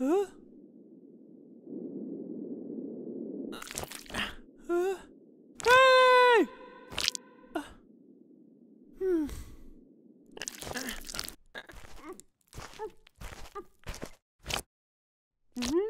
Huh? Mhm.